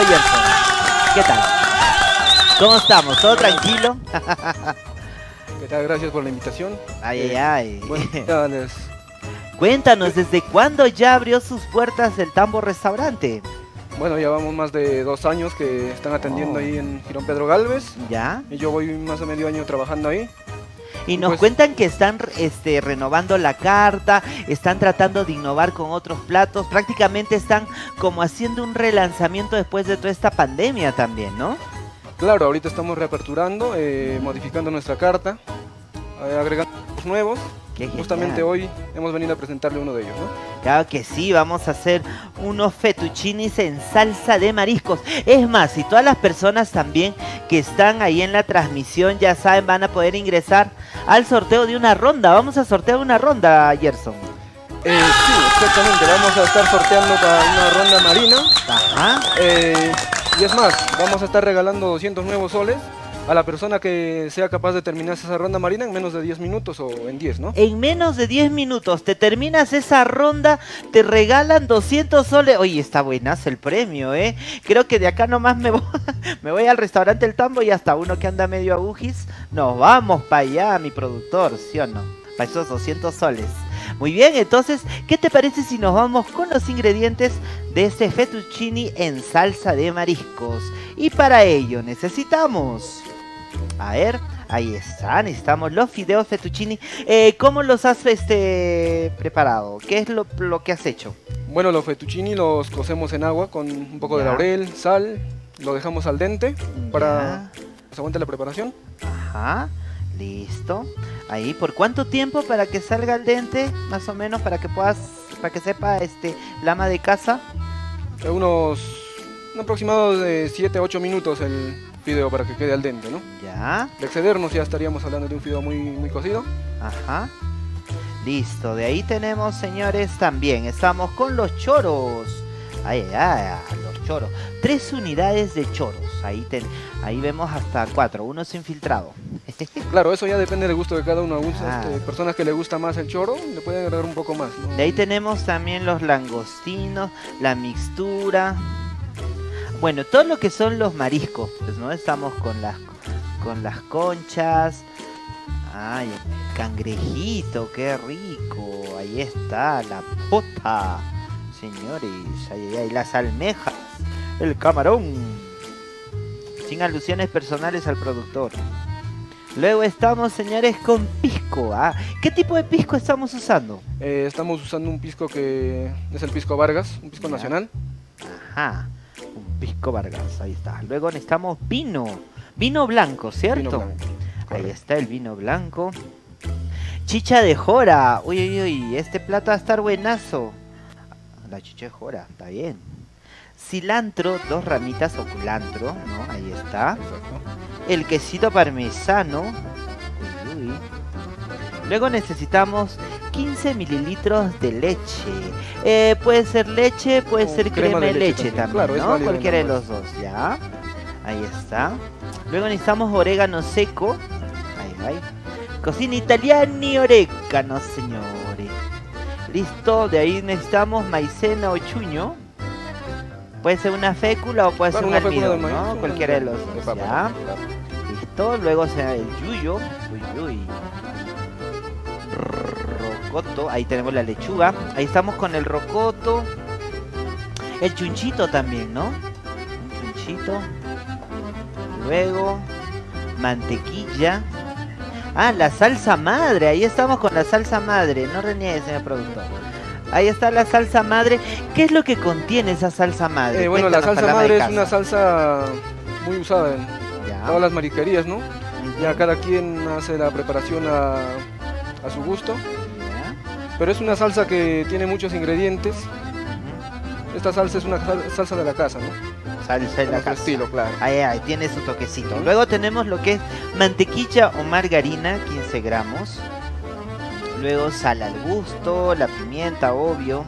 Gerson. ¿Qué tal? ¿Cómo estamos? ¿Todo tranquilo? ¿Qué tal? Gracias por la invitación. Ay, Eh, ay, ay. Bueno, Cuéntanos, ¿desde cuándo ya abrió sus puertas el Tambo Restaurante? bueno, ya vamos más de dos años que están atendiendo Oh. ahí en Girón Pedro Galvez. ¿Ya? Y yo voy más de medio año trabajando ahí. Y nos Pues- cuentan que están este, renovando la carta, están tratando de innovar con otros platos, prácticamente están como haciendo un relanzamiento después de toda esta pandemia también, ¿no? Claro, ahorita estamos reaperturando, eh, modificando nuestra carta, eh, agregando nuevos. Qué Justamente hoy hemos venido a presentarle uno de ellos, ¿no? Claro que sí, vamos a hacer unos fettuccinis en salsa de mariscos. Es más, y todas las personas también que están ahí en la transmisión, ya saben, van a poder ingresar al sorteo de una ronda. Vamos a sortear una ronda, Gerson. Eh, sí, exactamente. Vamos a estar sorteando para una ronda marina. Ajá. eh, y es más, vamos a estar regalando 200 nuevos soles a la persona que sea capaz de terminar esa ronda marina en menos de 10 minutos o en 10, ¿no? En menos de 10 minutos te terminas esa ronda, te regalan 200 soles. Oye, está buenazo el premio, ¿eh? Creo que de acá nomás me voy, al restaurante El Tambo y hasta uno que anda medio agujis. Nos vamos para allá, mi productor, ¿sí o no? Para esos 200 soles. Muy bien, entonces, ¿qué te parece si nos vamos con los ingredientes de este fettuccini en salsa de mariscos? Y para ello necesitamos... A ver, ahí están, necesitamos los fideos fettuccini. Eh, ¿Cómo los has este, preparado? ¿Qué es lo, lo que has hecho? Bueno, los fettuccini los cocemos en agua con un poco de laurel, sal, lo dejamos al dente para Ya. que se aguante la preparación. Ajá, listo. Ahí, ¿por cuánto tiempo para que salga al dente? Más o menos, para que puedas, para que sepa este, la ama de casa. Eh, Unos un aproximado de 7 a 8 minutos el fideo para que quede al dente, ¿no? Ya, De excedernos ya estaríamos hablando de un fideo muy, muy cocido. ajá. Listo, de ahí tenemos, señores, también. Estamos con los choros. Ay, ay, ay, los choros. Tres unidades de choros. Ahí, ten, ahí vemos hasta cuatro. Uno es infiltrado. Claro, eso ya depende del gusto de cada uno. Algunas Ah. este, personas que le gusta más el choro le pueden agregar un poco más. ¿no? De ahí tenemos también los langostinos, la mixtura. Bueno, todo lo que son los mariscos, pues no estamos con las con las conchas. Ay, cangrejito, qué rico. Ahí está la pota. Señores, ay, ay, las almejas, el camarón. Sin alusiones personales al productor. Luego estamos, señores, con pisco. Ah, ¿Qué tipo de pisco estamos usando? Eh, estamos usando un pisco que es el pisco Vargas, un pisco Ya. nacional. Ajá, un pisco Vargas, ahí está. Luego necesitamos vino, vino blanco, ¿cierto? Vino blanco. Ahí está el vino blanco. Chicha de jora, uy, uy, uy, este plato va a estar buenazo. La chicha de jora, está bien. Cilantro, dos ramitas o culantro, ¿no? Ahí está. Exacto. El quesito parmesano. Uy, uy. Luego necesitamos 15 mililitros de leche. Eh, puede ser leche, puede O ser crema, de leche, también. también, Claro, es ¿no? Cualquiera de los dos, ¿ya? Ahí está. Luego necesitamos orégano seco. Ahí, ahí. Cocina italiana y orégano, señores. Listo, de ahí necesitamos maicena o chuño. Puede ser una fécula o puede Claro, ser un almidón, maíz, ¿no? Cualquiera de los dos, ¿ya? Listo, luego será el yuyo. Uy, uy. Rocoto, ahí tenemos la lechuga. Ahí estamos con el rocoto. El chunchito también, ¿no? Un chunchito. Luego, mantequilla. Ah, la salsa madre. Ahí estamos con la salsa madre. No reniegue, señor productor. Ahí está la salsa madre. ¿Qué es lo que contiene esa salsa madre? Eh, bueno, la salsa madre es una salsa muy usada en Ya. todas las marisquerías, ¿no? Ujú. Ya cada quien hace la preparación a, a su gusto. Pero es una salsa que tiene muchos ingredientes. Esta salsa es una sal- salsa de la casa, ¿no? Salsa de la casa. estilo, claro. Ahí, ahí, tiene su toquecito. Luego tenemos lo que es mantequilla o margarina, 15 gramos. Luego sal al gusto, la pimienta, obvio.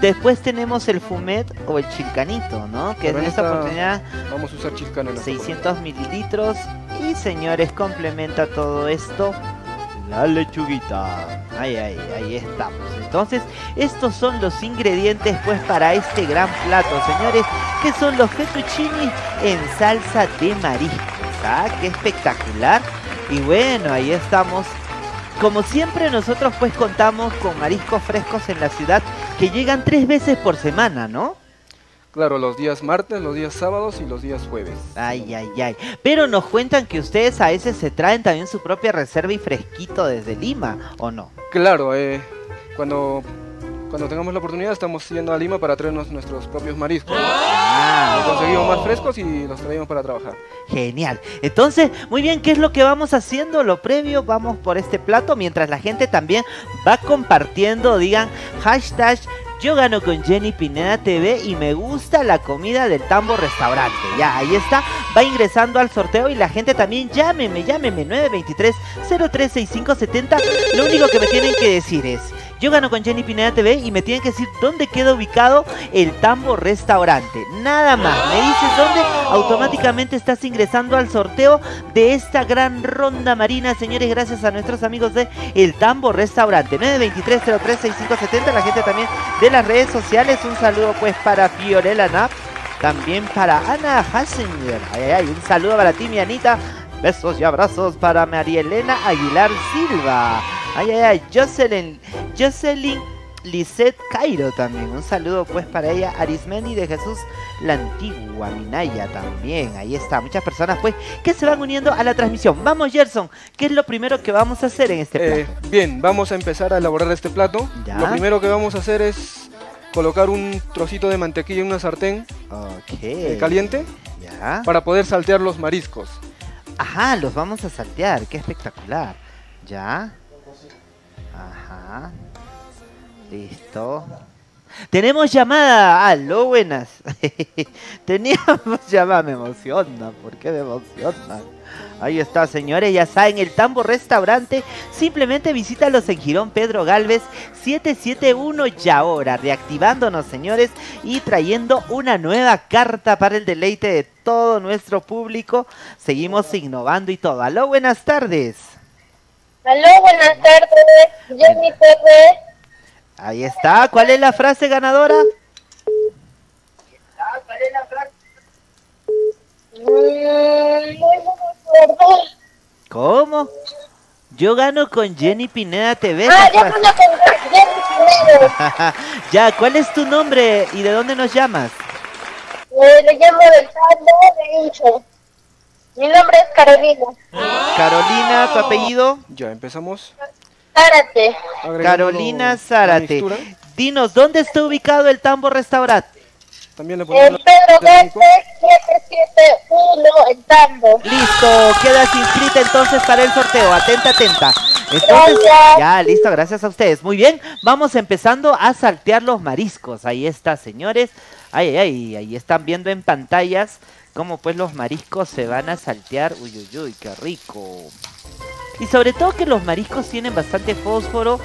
Después tenemos el fumet o el chilcanito, ¿no? Que Pero en esta esta- oportunidad Vamos a usar chilcano en esta 600 mililitros. Y señores, complementa todo esto la lechuguita. Ay, ay, ahí estamos. Entonces, estos son los ingredientes pues para este gran plato, señores, que son los fettuccini en salsa de mariscos. ¿Ah? ¡Qué espectacular! Y bueno, ahí estamos. Como siempre nosotros pues contamos con mariscos frescos en la ciudad que llegan tres veces por semana, ¿no? Claro, los días martes, los días sábados y los días jueves. Ay, ay, ay. Pero nos cuentan que ustedes a veces se traen también su propia reserva y fresquito desde Lima, ¿o no? Claro, eh, cuando, cuando tengamos la oportunidad estamos yendo a Lima para traernos nuestros propios mariscos. Ah, Los conseguimos más frescos y los traemos para trabajar. Genial. Entonces, muy bien, ¿qué es lo que vamos haciendo? Lo previo, vamos por este plato, mientras la gente también va compartiendo, digan, hashtag yo gano con Jenny Pineda TV y me gusta la comida del Tambo Restaurante. Ya, ahí está. Va ingresando al sorteo y la gente también llámeme, llámeme 923-036570. Lo único que me tienen que decir es, yo gano con Jenny Pineda TV y me tienen que decir dónde queda ubicado el Tambo Restaurante. Nada más. Me dices dónde, automáticamente estás ingresando al sorteo de esta gran ronda marina, señores, gracias a nuestros amigos de El Tambo Restaurante. 923-036570. La gente también de las redes sociales. Un saludo pues para Fiorella Nap. También para Ana Hassinger. Ay, ay, ay. Un saludo para ti, mi Anita. Besos y abrazos para María Elena Aguilar Silva. Ay, ay, ay. Jocelyn, Jocelyn Lisette Cairo también. Un saludo pues para ella. Arismendi de Jesús la Antigua. Minaya también. Ahí está. Muchas personas pues que se van uniendo a la transmisión. Vamos, Gerson. ¿Qué es lo primero que vamos a hacer en este Eh, plato? bien, vamos a empezar a elaborar este plato. Ya. Lo primero que vamos a hacer es colocar un trocito de mantequilla en una sartén ok. eh, caliente Ya. para poder saltear los mariscos. Ajá, los vamos a saltear, qué espectacular. Ya. Ajá. Listo. Tenemos llamada. Aló, buenas. Teníamos llamada, me emociona. ¿Por qué me emociona? Ahí está, señores, ya saben, el Tambo Restaurante. Simplemente visítalos en Girón Pedro Galvez 771 y ahora, reactivándonos, señores, y trayendo una nueva carta para el deleite de todo nuestro público. Seguimos innovando y todo. Aló, buenas tardes. Aló, buenas tardes. Jenny TV. Ahí está. ¿Cuál es la frase ganadora? Mm, no me acuerdo. ¿Cómo? Yo gano con Jenny Pineda TV. Ah, frase. me lo conté. Jenny primero. ya, ¿cuál es tu nombre y de dónde nos llamas? Eh, le llamo del Sando de Incho. Mi nombre es Carolina. Carolina, tu apellido. Ya empezamos. Zárate. agregando Carolina Zárate. Dinos, ¿dónde está ubicado el Tambo Restaurant? También le En ponemos Pedro la- Galvez 771 en Tambo. Listo, quedas inscrita entonces para el sorteo. Atenta, atenta. Entonces, Gracias. ya, listo, gracias a ustedes. Muy bien, vamos empezando a saltear los mariscos. Ahí está, señores. Ay, ay, ahí están viendo en pantallas cómo pues los mariscos se van a saltear. Uy, uy, uy, qué rico. Y sobre todo que los mariscos tienen bastante fósforo,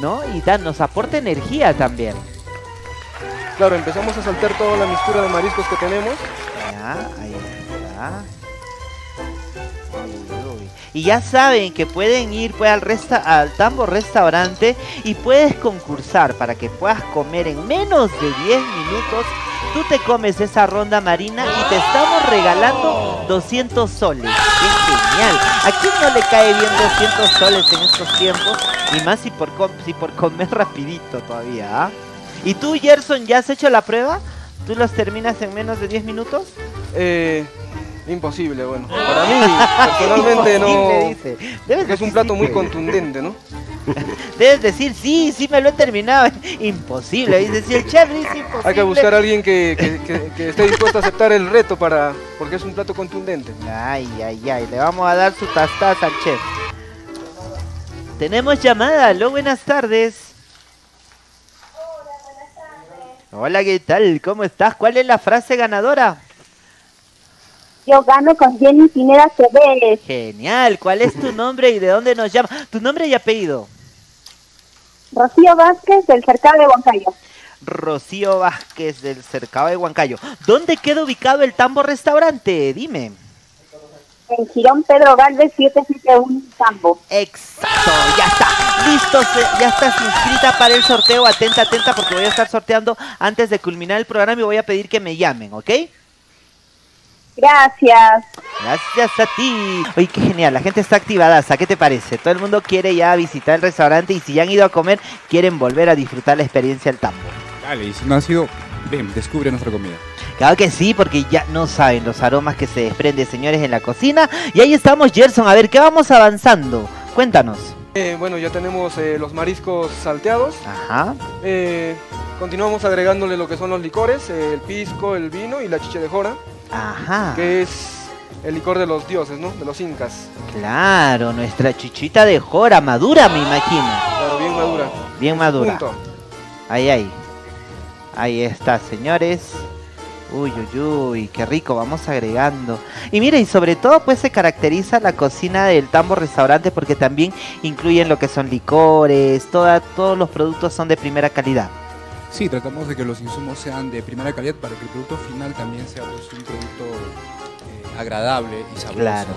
¿no? Y dan, nos aporta energía también. Claro, empezamos a saltear toda la mixtura de mariscos que tenemos. Ya, ahí está. Y ya saben que pueden ir pues, al, al Tambo Restaurante y puedes concursar para que puedas comer en menos de 10 minutos. Tú te comes esa ronda marina y te estamos regalando 200 soles. ¡Qué genial! ¿A quién no le cae bien 200 soles en estos tiempos? Y más si por, com- si por comer rapidito todavía. ¿ah? ¿Y tú, Gerson, ya has hecho la prueba? ¿Tú los terminas en menos de 10 minutos? Eh, imposible, bueno. Para mí, personalmente no. Es un plato muy contundente, ¿no? Debes decir, sí, sí me lo he terminado. Imposible. Dice, si el chef dice imposible. Hay que buscar a alguien que, que- que- que esté dispuesto a aceptar el reto para porque es un plato contundente. Ay, ay, ay. Le vamos a dar su tastaza al chef. Tenemos llamada. Aló, buenas tardes. Hola, ¿qué tal? ¿Cómo estás? ¿Cuál es la frase ganadora? Yo gano con Jenny Pineda TV. Genial. ¿Cuál es tu nombre y de dónde nos llama? Tu nombre y apellido. Rocío Vázquez del Cercado de Huancayo. Rocío Vázquez del Cercado de Huancayo. ¿Dónde queda ubicado el Tambo Restaurante? Dime. en Girón Pedro Galvez 771 Tambo. Exacto, ya está. Listo, ya estás inscrita para el sorteo. Atenta, atenta, porque voy a estar sorteando antes de culminar el programa y voy a pedir que me llamen, ¿ok? Gracias. Gracias a ti. Oye, qué genial, la gente está activada. ¿Qué te parece? Todo el mundo quiere ya visitar el restaurante y si ya han ido a comer, quieren volver a disfrutar la experiencia del tambo. Dale, y si no ha sido, ven, descubre nuestra comida. Claro que sí, porque ya no saben los aromas que se desprenden, señores, en la cocina. Y ahí estamos, Gerson. A ver, ¿qué vamos avanzando? Cuéntanos. Eh, bueno, ya tenemos eh, los mariscos salteados. Ajá. Eh, continuamos agregándole lo que son los licores, eh, el pisco, el vino y la chicha de jora, Ajá. que es el licor de los dioses, ¿no? De los incas. Claro, nuestra chichita de jora, madura, me imagino. Claro, bien madura. Bien madura. Punto. Ahí, ahí. Ahí está, señores. Uy, uy, uy, qué rico, vamos agregando. Y mira, y sobre todo pues se caracteriza la cocina del Tambo Restaurante porque también incluyen lo que son licores, toda, todos los productos son de primera calidad. Sí, tratamos de que los insumos sean de primera calidad para que el producto final también sea pues, un producto eh, agradable y sabroso. Claro,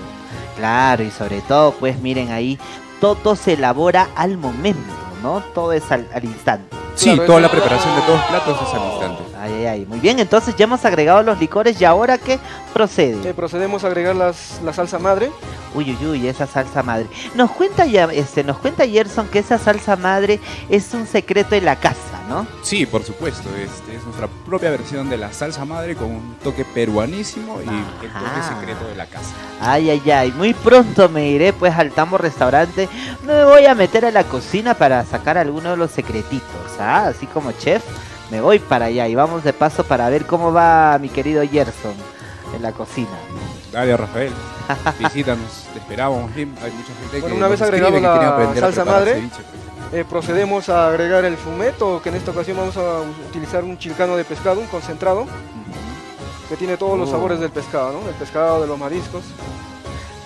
claro, y sobre todo pues miren ahí, todo se elabora al momento, ¿no? Todo es al, al instante. Sí, Claro, toda la preparación de todos los platos es al instante. Ay, ay, ay. Muy bien, entonces ya hemos agregado los licores y ahora qué procede. Eh, procedemos a agregar las, la salsa madre. Uy, uy, uy, esa salsa madre. Nos cuenta ya, este, nos cuenta Gerson que esa salsa madre es un secreto de la casa, ¿no? Sí, por supuesto, este es nuestra propia versión de la salsa madre con un toque peruanísimo y el toque Ajá. secreto de la casa. Ay, ay, ay. Muy pronto me iré pues al Tambo Restaurante. Me voy a meter a la cocina para sacar alguno de los secretitos, ¿ah? Así como chef, me voy para allá y vamos de paso para ver cómo va mi querido Gerson en la cocina. Dale, Rafael, visítanos, te esperamos. Hay mucha gente Bueno, que una vez quiere la salsa madre, ceviche. Eh, procedemos a agregar el fumeto, que en esta ocasión vamos a utilizar un chilcano de pescado, un concentrado, que tiene todos los Oh. sabores del pescado, ¿no? Del pescado, de los mariscos.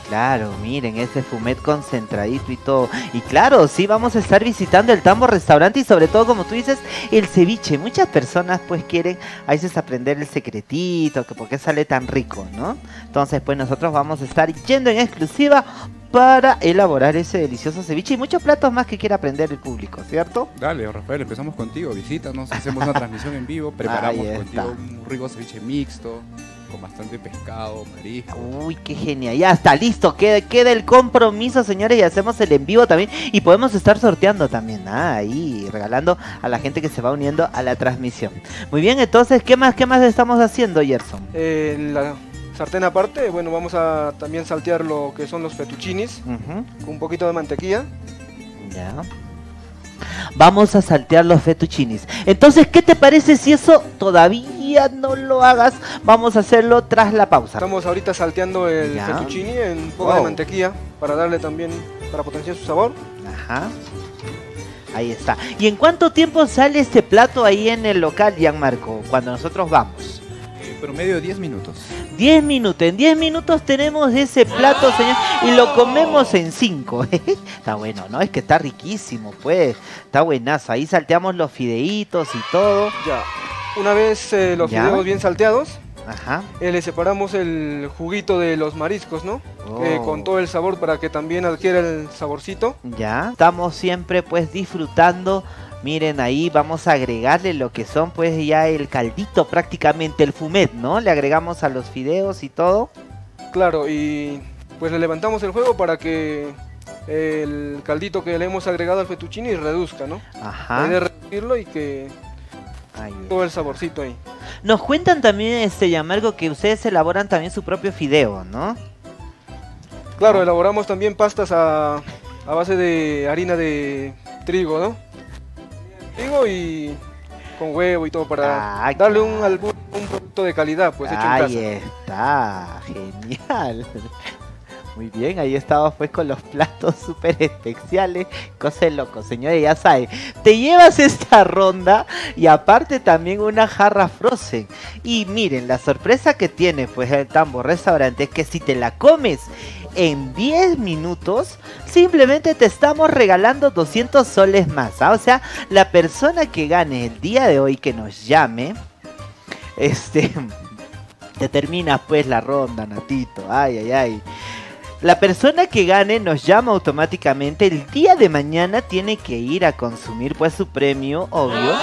Claro, miren, ese fumet concentradito y todo. Y claro, sí, vamos a estar visitando el Tambo Restaurante y sobre todo, como tú dices, el ceviche. Muchas personas pues quieren a veces aprender el secretito, que por qué sale tan rico, ¿no? Entonces, pues nosotros vamos a estar yendo en exclusiva para elaborar ese delicioso ceviche y muchos platos más que quiera aprender el público, ¿cierto? Dale, Rafael, empezamos contigo, visítanos, hacemos una transmisión en vivo, preparamos contigo un rico ceviche mixto, con bastante pescado, marisco. Uy, qué genial. Ya está listo. Queda, queda el compromiso, señores. Y hacemos el en vivo también. Y podemos estar sorteando también. Ah, ahí, regalando a la gente que se va uniendo a la transmisión. Muy bien, entonces, ¿qué más, qué más estamos haciendo, Gerson? Eh, la sartén aparte, bueno, vamos a también saltear lo que son los fettuccinis, con un poquito de mantequilla. Ya. Vamos a saltear los fettuccinis. Entonces, ¿qué te parece si eso todavía no lo hagas? Vamos a hacerlo tras la pausa. Estamos ahorita salteando el Ya. fettuccini en un poco Wow. de mantequilla, para darle también, para potenciar su sabor. Ajá. Ahí está. ¿Y en cuánto tiempo sale este plato ahí en el local, Gianmarco? Cuando nosotros vamos. Eh, promedio de 10 minutos. 10 minutos. En 10 minutos tenemos ese plato, señor, y lo comemos en 5. está bueno, ¿no? Es que está riquísimo, pues. Está buenazo. Ahí salteamos los fideitos y todo. Ya. Una vez eh, los Ya. fideos bien salteados, Ajá. eh, le separamos el juguito de los mariscos, ¿no? Eh, Oh. con todo el sabor para que también adquiera el saborcito. Ya. Estamos siempre, pues, disfrutando. Miren ahí, vamos a agregarle lo que son, pues, ya el caldito prácticamente, el fumet, ¿no? Le agregamos a los fideos y todo. Claro, y pues le levantamos el fuego para que el caldito que le hemos agregado al fettuccini reduzca, ¿no? Ajá. idea es reducirlo y que todo el saborcito ahí. Nos cuentan también, este, Yamargo, que ustedes elaboran también su propio fideo, ¿no? Claro, elaboramos también pastas a, a base de harina de trigo, ¿no? Y con huevo y todo para Ah, darle claro. un, un producto de calidad, pues hecho en ahí casa. está, genial. Muy bien, ahí estamos pues con los platos súper especiales. Cosa loco, señores, ya saben. Te llevas esta ronda y aparte también una jarra frozen. Y miren, la sorpresa que tiene pues el Tambo Restaurante es que si te la comes en 10 minutos, simplemente te estamos regalando 200 soles más. ¿ah? O sea, la persona que gane el día de hoy que nos llame, este, te terminas pues la ronda, Natito. Ay, ay, ay. La persona que gane nos llama automáticamente. El día de mañana tiene que ir a consumir pues su premio, obvio.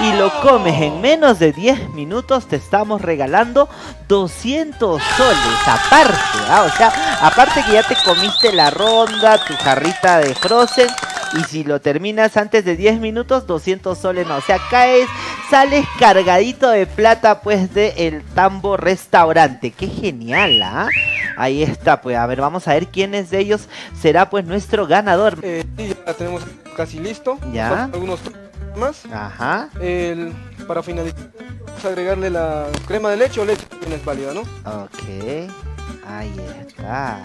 Y lo comes en menos de 10 minutos, te estamos regalando 200 soles. Aparte, ¿ah? o sea, aparte que ya te comiste la ronda, tu jarrita de Frozen. Y si lo terminas antes de 10 minutos, 200 soles más. O sea, caes, sales cargadito de plata pues de el Tambo Restaurante. Qué genial, ¿ah? Ahí está, pues a ver, vamos a ver quiénes de ellos será pues nuestro ganador. Eh, sí, ya tenemos casi listo. Ya. Algunos más. Ajá. El, para finalizar, vamos a agregarle la crema de leche o leche también es válida, ¿no? Ok. Ahí está.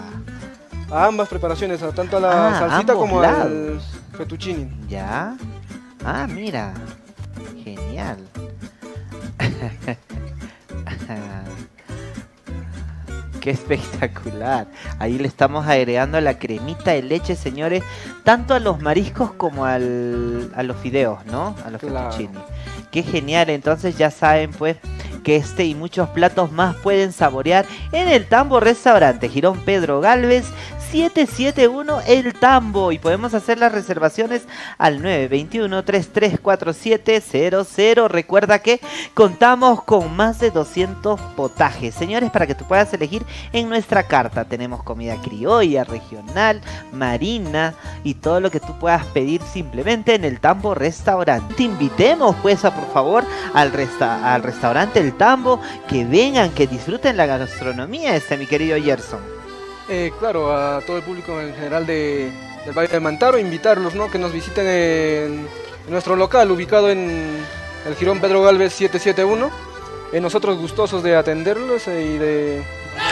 A ambas preparaciones, a- tanto a la Ah, salsita como lados. al fettuccine. ¿Ya? Ah, mira. Genial. Qué espectacular. Ahí le estamos agregando la cremita de leche, señores, tanto a los mariscos como al, a los fideos, ¿no? A los Claro. fettuccini. Qué genial, entonces ya saben pues que este y muchos platos más pueden saborear en el Tambo Restaurante Girón Pedro Galvez 771 El Tambo y podemos hacer las reservaciones al 921-334700. Recuerda que contamos con más de 200 potajes. Señores, para que tú puedas elegir en nuestra carta tenemos comida criolla, regional, marina y todo lo que tú puedas pedir simplemente en el Tambo Restaurante. Te invitemos pues a por favor al, resta- al restaurante El Tambo que vengan, que disfruten la gastronomía este mi querido Gerson. Eh, claro, a todo el público en general de, del Valle del Mantaro, invitarlos, ¿no? Que nos visiten en, en nuestro local, ubicado en el Girón Pedro Galvez 771. Eh, nosotros gustosos de atenderlos y de,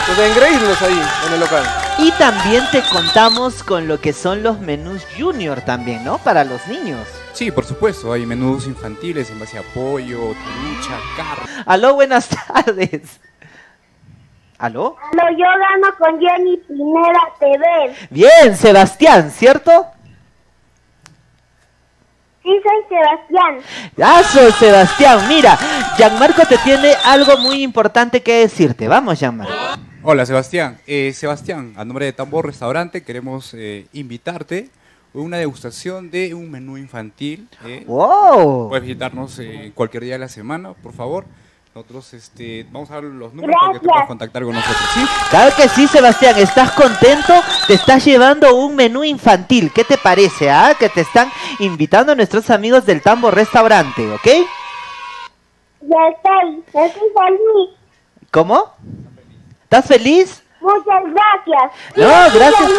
pues, de engreírlos ahí en el local. Y también te contamos con lo que son los menús junior también, ¿no? Para los niños. Sí, por supuesto, hay menús infantiles en base a pollo, trucha, carne. Aló, buenas tardes. ¿Aló? No, yo gano con Jenny Pineda TV. Bien, Sebastián, ¿cierto? Sí, soy Sebastián. ¡Aso, Sebastián! Mira, Gianmarco te tiene algo muy importante que decirte. Vamos, Gianmarco. Hola Sebastián, Eh, Sebastián, a nombre de Tambor Restaurante queremos eh, invitarte a una degustación de un menú infantil. eh. ¡Wow! Puedes visitarnos eh, cualquier día de la semana, por favor. Nosotros este, vamos a dar los números para que te puedas contactar con nosotros. ¿sí? Claro que sí, Sebastián. ¿Estás contento? Te estás llevando un menú infantil. ¿Qué te parece, ah? Que te están invitando nuestros amigos del Tambo Restaurante, ¿ok? Ya estoy, estoy feliz. ¿Cómo? ¿Estás feliz? Muchas gracias. No, gracias.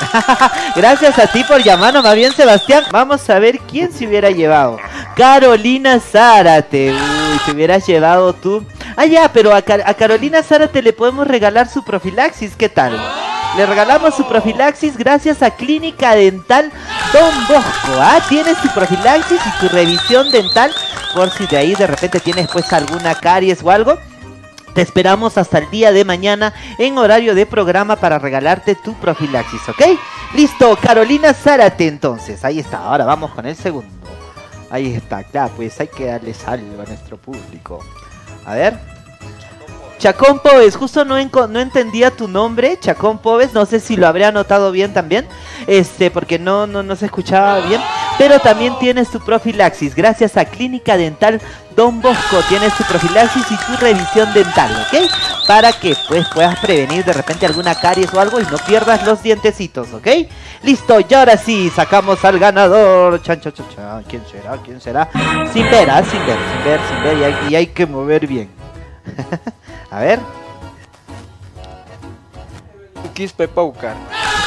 Gracias a ti por llamarnos, más bien Sebastián. Vamos a ver quién se hubiera llevado. Carolina Zárate. Uy, te hubieras llevado tú. Ah, ya, pero a, a Carolina Zárate le podemos regalar su profilaxis. ¿Qué tal? Le regalamos su profilaxis gracias a Clínica Dental Don Bosco. Ah, tienes tu profilaxis y tu revisión dental. Por si de ahí de repente tienes pues alguna caries o algo. Te esperamos hasta el día de mañana en horario de programa para regalarte tu profilaxis, ¿ok? Listo, Carolina Zárate entonces. Ahí está, ahora vamos con el segundo. Ahí está, claro, pues hay que darle algo a nuestro público. A ver. Chacón Pobes, justo no, enco- no entendía tu nombre, Chacón Pobes, no sé si lo habré anotado bien también, este, porque no, no, no se escuchaba bien, pero también tienes tu profilaxis, gracias a Clínica Dental Don Bosco, tienes tu profilaxis y tu revisión dental, ¿ok? Para que pues puedas prevenir de repente alguna caries o algo y no pierdas los dientecitos, ¿ok? Listo, y ahora sí, sacamos al ganador, chan, chan, chan, chan, ¿quién será? ¿quién será? Sin ver, ¿ah? sin ver, sin ver, sin ver, y hay, que mover bien. A ver. Quispe Paucar.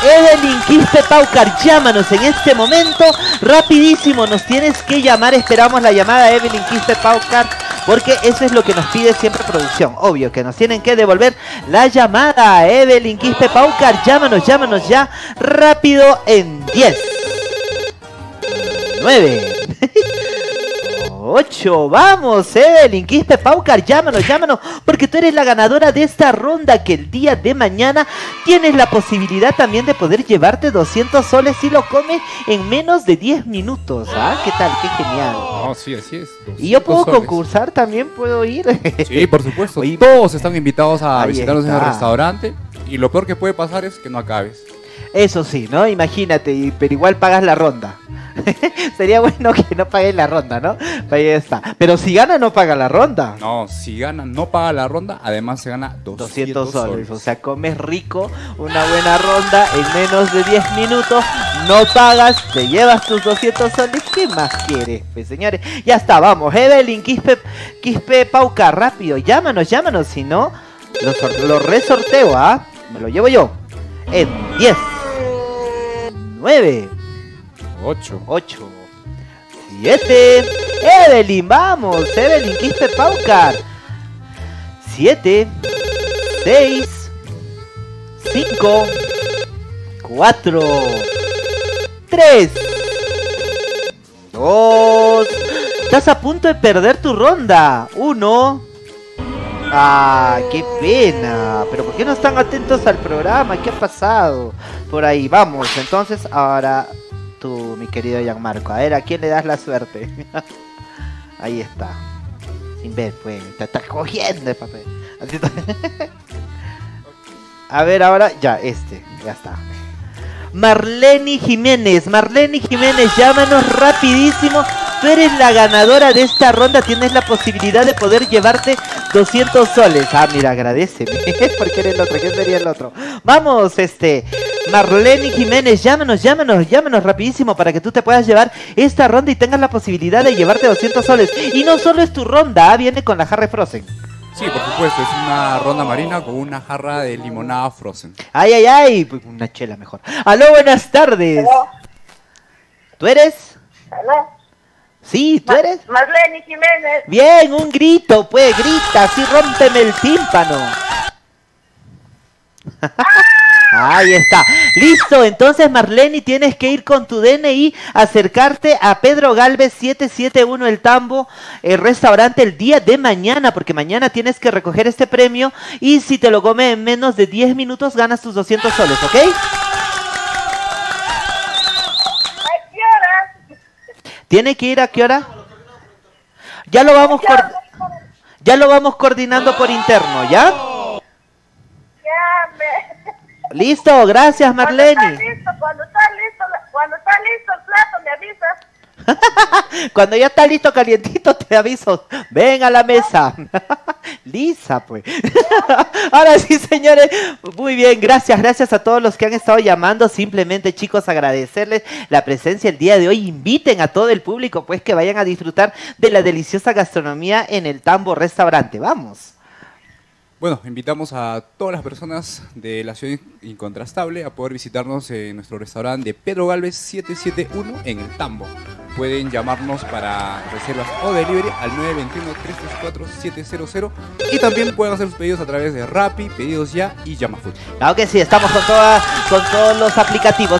Evelyn Quispe Paucar, llámanos en este momento. Rapidísimo, nos tienes que llamar. Esperamos la llamada Evelyn Quispe Paucar. Porque eso es lo que nos pide siempre producción. Obvio que nos tienen que devolver la llamada. Evelyn Quispe Paucar, llámanos, llámanos ya. Rápido en 10. 9. 8, vamos, Evelyn, Quispe Paucar, llámanos, llámanos, porque tú eres la ganadora de esta ronda que el día de mañana tienes la posibilidad también de poder llevarte 200 soles si lo comes en menos de 10 minutos, ¿ah? ¿Qué tal? Qué genial. No, sí, así es. Y yo 200 puedo soles. concursar también, puedo ir. Sí, por supuesto. Oye, Todos están invitados a visitarnos en el está. restaurante Y lo peor que puede pasar es que no acabes. Eso sí, ¿no? Imagínate, pero igual pagas la ronda. Sería bueno que no pagues la ronda, ¿no? Ahí está. Pero si gana, no paga la ronda. No, si gana, no paga la ronda, además se gana 200, 200 soles. soles. O sea, comes rico, una buena ronda en menos de 10 minutos, no pagas, te llevas tus 200 soles. ¿Qué más quieres? Pues señores, ya está, vamos. Evelyn, Quispe, Quispe Pauca, rápido, llámanos, llámanos, si no, lo resorteo, ¿ah? Me lo llevo yo. En 10, 9, 8. 8, 7. Evelyn, vamos. Evelyn Quispe Paucar. 7, 6, 5, 4, 3, 2. Estás a punto de perder tu ronda. 1. Ah, qué pena. Pero ¿por qué no están atentos al programa? ¿Qué ha pasado? Por ahí, vamos. Entonces, ahora tú, mi querido Gianmarco. A ver, ¿a quién le das la suerte? ahí está. Sin ver, pues. Te está cogiendo el papel. Así está. A ver, ahora, ya, este. Ya está. Marlene Jiménez, Marlene Jiménez, llámanos rapidísimo. Tú eres la ganadora de esta ronda, tienes la posibilidad de poder llevarte 200 soles. Ah, mira, agradeceme, porque eres el otro, ¿quién sería el otro? Vamos, este, Marlene Jiménez, llámanos, llámanos, llámanos rapidísimo para que tú te puedas llevar esta ronda y tengas la posibilidad de llevarte 200 soles. Y no solo es tu ronda, ah, viene con la Harry Frozen. Sí, por supuesto, es una ronda marina con una jarra de limonada frozen. Ay, ay, ay, pues una chela mejor. Aló, buenas tardes. Aló, ¿Tú eres? aló. Sí, ¿tú eres? Marlene Jiménez. Bien, un grito, pues, grita, así rómpeme el tímpano. Ahí está. Listo, entonces Marlene tienes que ir con tu DNI, acercarte a Pedro Galvez 771 El Tambo, el restaurante el día de mañana, porque mañana tienes que recoger este premio y si te lo comes en menos de 10 minutos ganas tus 200 soles, ¿ok? ¿A qué hora? ¿Tiene que ir a qué hora? Ya lo vamos ya lo vamos coordinando por interno, ¿ya? Ya me... Listo, gracias Cuando Marlene. está listo, cuando está listo, cuando está listo el plato me avisas. Cuando ya está listo calientito te aviso. Ven a la mesa. Lisa, pues. Ahora sí, señores. Muy bien, gracias, gracias a todos los que han estado llamando. Simplemente, chicos, agradecerles la presencia el día de hoy. Inviten a todo el público, pues, que vayan a disfrutar de la deliciosa gastronomía en el Tambo Restaurante. Vamos. Bueno, invitamos a todas las personas de la ciudad incontrastable a poder visitarnos en nuestro restaurante de Pedro Galvez 771 en el Tambo. Pueden llamarnos para reservas o delivery al 921-334-700 y también pueden hacer sus pedidos a través de Rappi, Pedidos Ya y Llama Food. Claro que sí, estamos con, con todos los aplicativos.